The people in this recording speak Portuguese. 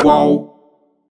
Qual?